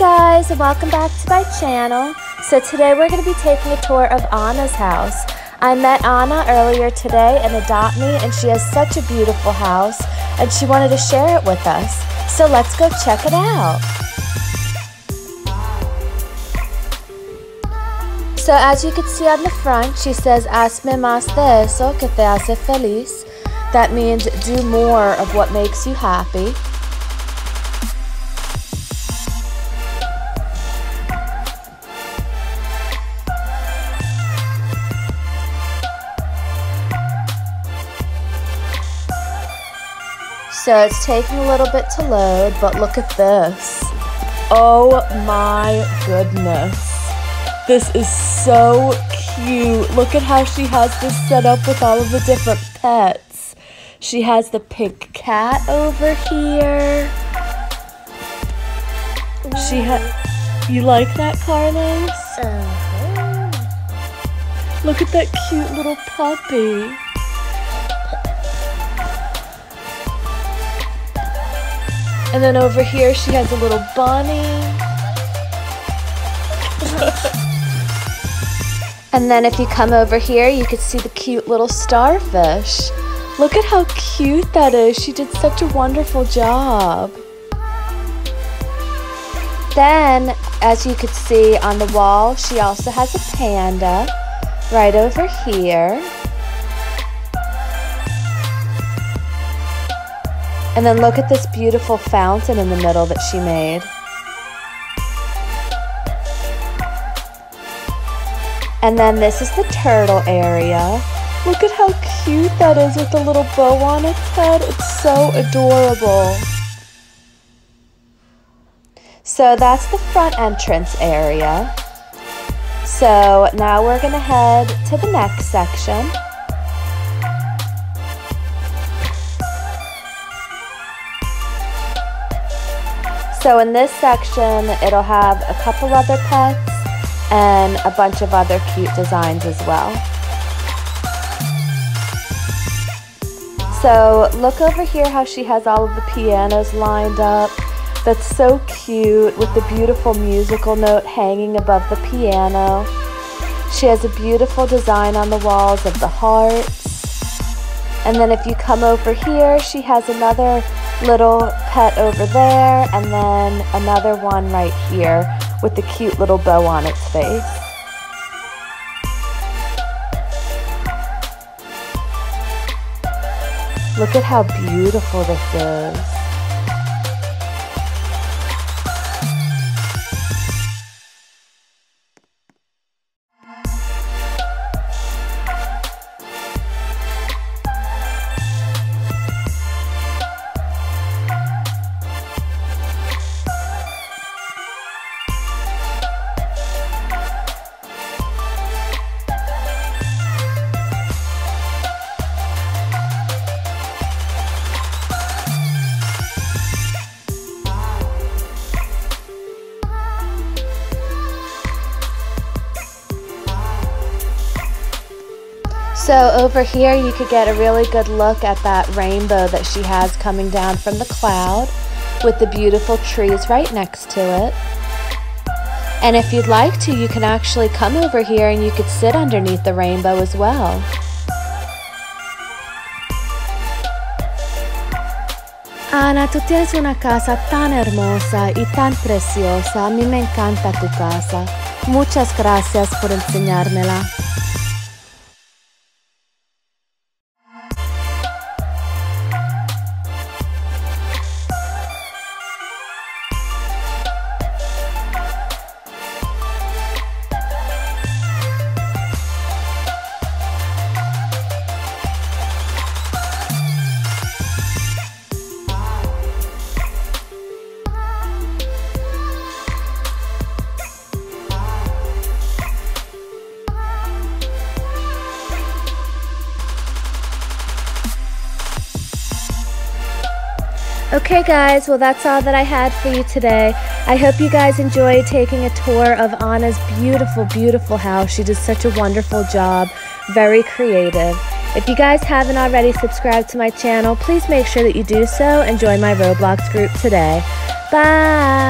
guys, and welcome back to my channel. So today we're going to be taking a tour of Anna's house. I met Anna earlier today in Adopt Me, and she has such a beautiful house, and she wanted to share it with us. So let's go check it out. So as you can see on the front, she says, Hazme más de eso que te hace feliz. That means do more of what makes you happy. So it's taking a little bit to load, but look at this. Oh my goodness. This is so cute. Look at how she has this set up with all of the different pets. She has the pink cat over here. She has. You like that, Carlos? Uh-huh. Look at that cute little puppy. And then over here she has a little bunny. and then if you come over here, you can see the cute little starfish. Look at how cute that is. She did such a wonderful job. Then, as you could see on the wall, she also has a panda right over here. And then look at this beautiful fountain in the middle that she made. And then this is the turtle area. Look at how cute that is with the little bow on its head. It's so adorable. So that's the front entrance area. So now we're going to head to the next section. So in this section, it'll have a couple other pets and a bunch of other cute designs as well. So look over here how she has all of the pianos lined up. That's so cute with the beautiful musical note hanging above the piano. She has a beautiful design on the walls of the hearts. And then if you come over here, she has another little pet over there and then another one right here with the cute little bow on its face. Look at how beautiful this is. So over here you could get a really good look at that rainbow that she has coming down from the cloud with the beautiful trees right next to it. And if you'd like to, you can actually come over here and you could sit underneath the rainbow as well. Ana, tú tienes una casa tan hermosa y tan preciosa. A mí me encanta tu casa. Muchas gracias por enseñármela. Okay, guys, well, that's all that I had for you today. I hope you guys enjoyed taking a tour of Anna's beautiful, beautiful house. She did such a wonderful job, very creative. If you guys haven't already subscribed to my channel, please make sure that you do so and join my Roblox group today. Bye!